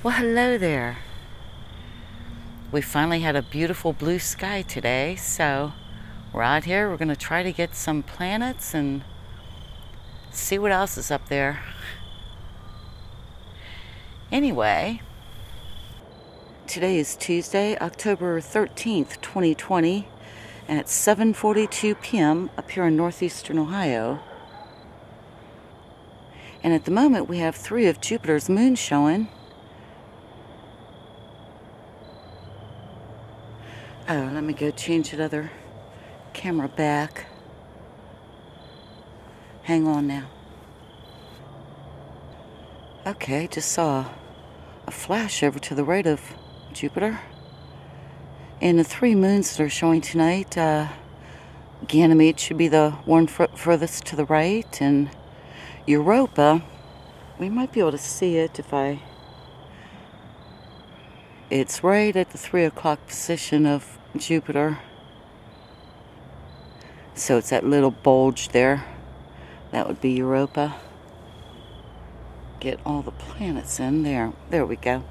Well, hello there. We finally had a beautiful blue sky today, so we're out here. We're going to try to get some planets and see what else is up there. Anyway, today is Tuesday, October 13th, 2020, at 7:42 p.m. up here in northeastern Ohio. And at the moment, we have three of Jupiter's moons showing. Oh, let me go change that other camera back. Hang on now. Okay, just saw a flash over to the right of Jupiter. And the three moons that are showing tonight, uh, Ganymede should be the one furthest to the right, and Europa, we might be able to see it if I it's right at the 3 o'clock position of Jupiter. So it's that little bulge there. That would be Europa. Get all the planets in there. There we go.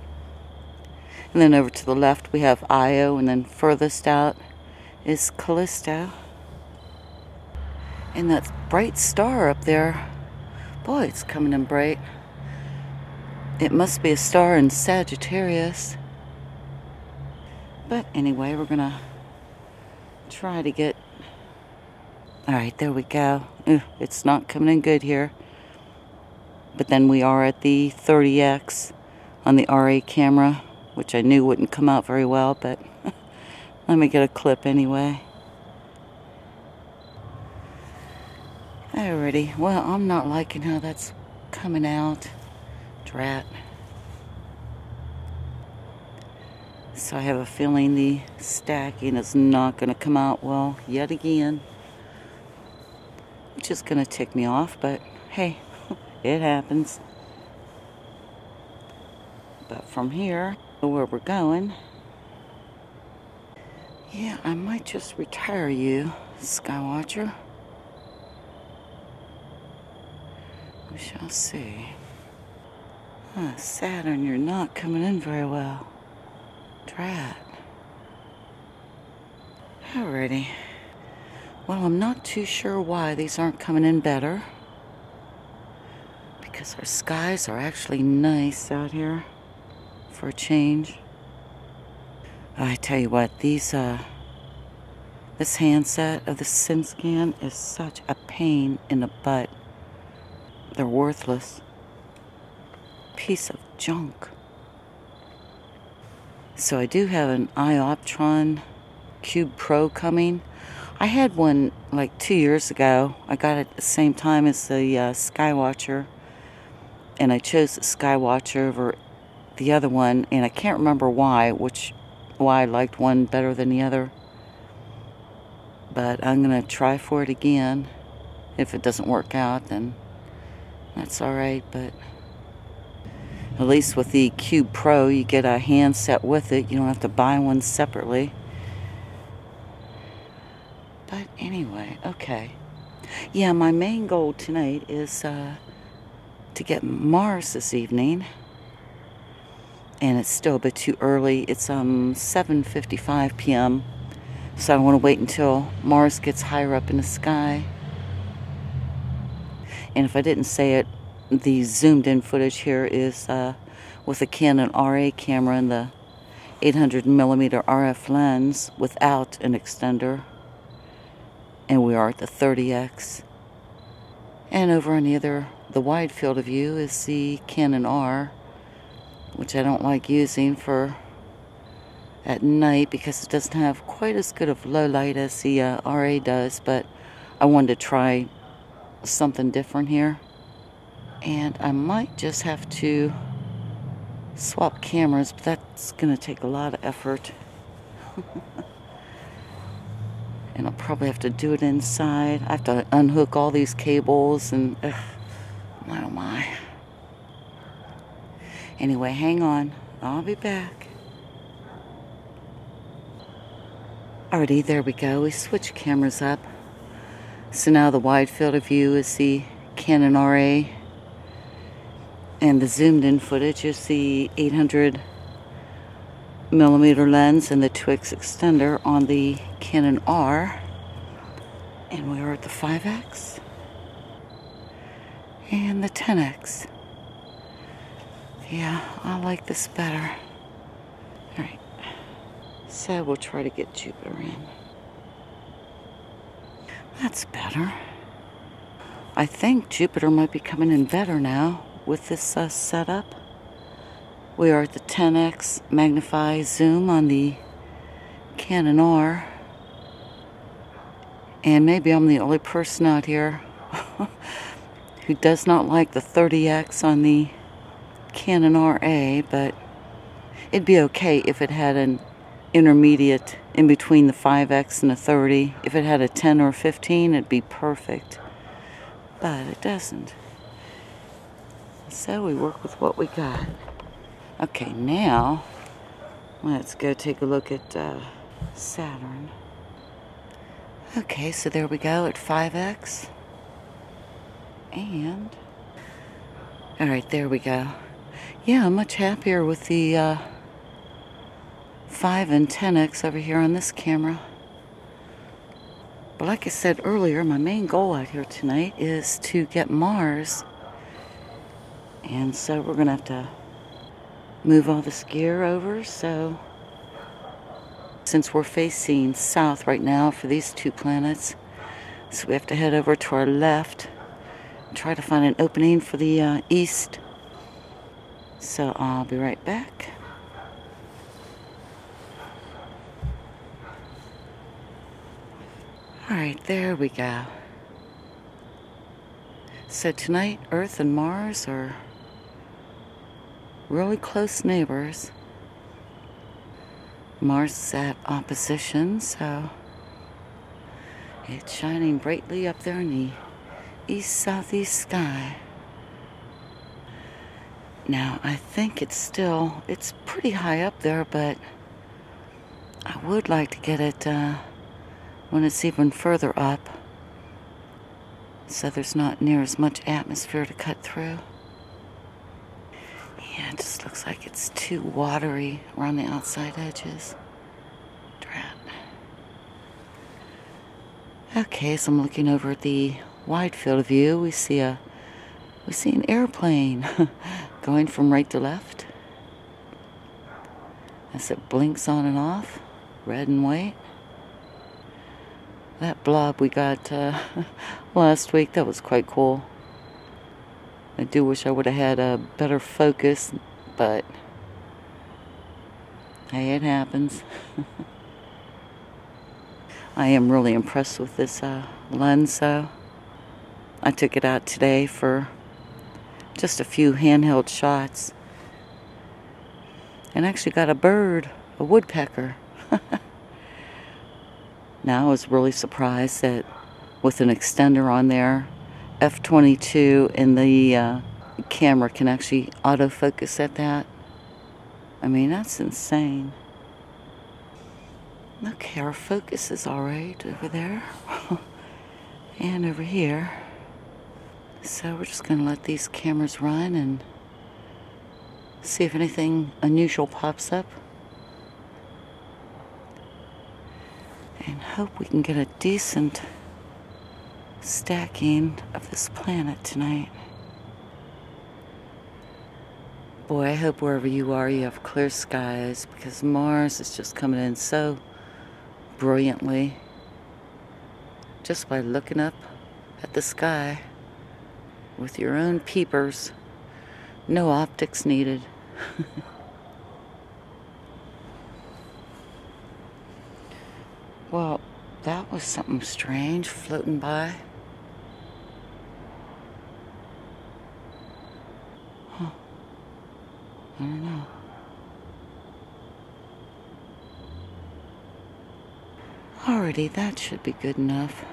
And then over to the left we have Io, and then furthest out is Callisto. And that bright star up there, boy, it's coming in bright. It must be a star in Sagittarius. But anyway, we're going to try to get... Alright, there we go. Ugh, it's not coming in good here. But then we are at the 30X on the RA camera, which I knew wouldn't come out very well, but let me get a clip anyway. Alrighty, well, I'm not liking how that's coming out. Drat. So I have a feeling the stacking is not going to come out well yet again. Which is going to tick me off, but hey, it happens. But from here, where we're going, yeah, I might just retire you, Skywatcher. We shall see. Huh, Saturn, you're not coming in very well. Drat. Alrighty. Well, I'm not too sure why these aren't coming in better. Because our skies are actually nice out here for a change. I tell you what, these, uh, this handset of the SynScan is such a pain in the butt. They're worthless. Piece of junk. So I do have an Ioptron Cube Pro coming. I had one like two years ago. I got it at the same time as the uh, Skywatcher. And I chose the Skywatcher over the other one. And I can't remember why, which why I liked one better than the other. But I'm going to try for it again. If it doesn't work out, then that's alright. But at least with the Cube Pro, you get a handset with it. You don't have to buy one separately. But anyway, okay. Yeah, my main goal tonight is uh, to get Mars this evening. And it's still a bit too early. It's um 7.55 p.m. So I want to wait until Mars gets higher up in the sky. And if I didn't say it, the zoomed in footage here is uh, with a Canon RA camera and the 800 millimeter RF lens without an extender. And we are at the 30X. And over on the other, the wide field of view is the Canon R, which I don't like using for at night because it doesn't have quite as good of low light as the uh, RA does, but I wanted to try something different here. And I might just have to swap cameras, but that's going to take a lot of effort. and I'll probably have to do it inside. I have to unhook all these cables and ugh, my oh my. Anyway, hang on. I'll be back. Alrighty, there we go. We switched cameras up. So now the wide field of view is the Canon RA And the zoomed in footage is the 800 millimeter lens and the 2x extender on the Canon R. And we are at the 5x and the 10x. Yeah, I like this better. Alright, so we'll try to get Jupiter in. That's better. I think Jupiter might be coming in better now with this uh, setup. We are at the 10x magnify zoom on the Canon R. And maybe I'm the only person out here who does not like the 30x on the Canon RA, but it'd be okay if it had an intermediate in between the 5x and the 30. If it had a 10 or 15, it'd be perfect. But it doesn't. So we work with what we got. Okay, now let's go take a look at uh, Saturn. Okay, so there we go at 5x. And, all right, there we go. Yeah, I'm much happier with the uh, 5 and 10x over here on this camera. But like I said earlier, my main goal out here tonight is to get Mars. And so we're going to have to move all this gear over. So since we're facing south right now for these two planets, so we have to head over to our left try to find an opening for the uh, east. So I'll be right back. Alright, there we go. So tonight, Earth and Mars are really close neighbors. Mars at opposition, so it's shining brightly up there in the east southeast sky. Now, I think it's still, it's pretty high up there, but I would like to get it uh, when it's even further up so there's not near as much atmosphere to cut through. Yeah, it just looks like it's too watery around the outside edges. Drat. Okay, so I'm looking over at the wide field of view, we see a we see an airplane going from right to left. As it blinks on and off, red and white. That blob we got uh, last week, that was quite cool. I do wish I would have had a better focus, but hey, it happens. I am really impressed with this uh, lens, though. I took it out today for just a few handheld shots. And actually got a bird, a woodpecker. now I was really surprised that with an extender on there, F22 and the uh, camera can actually autofocus at that. I mean, that's insane. Okay, our focus is alright over there. and over here. So we're just going to let these cameras run and see if anything unusual pops up. And hope we can get a decent stacking of this planet tonight. Boy, I hope wherever you are you have clear skies because Mars is just coming in so brilliantly just by looking up at the sky with your own peepers. No optics needed. well, that was something strange floating by. I don't know. Alrighty, that should be good enough.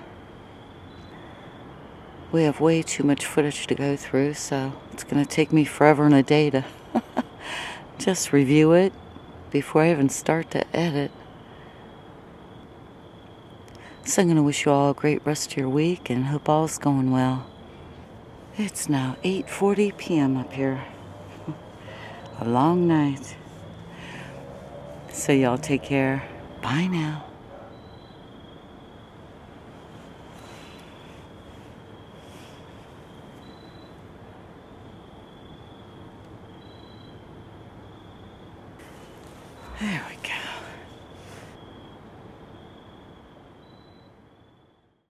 We have way too much footage to go through, so it's going to take me forever and a day to just review it before I even start to edit. So I'm going to wish you all a great rest of your week and hope all's going well. It's now 8.40 p.m. up here. A long night. So y'all take care. Bye now.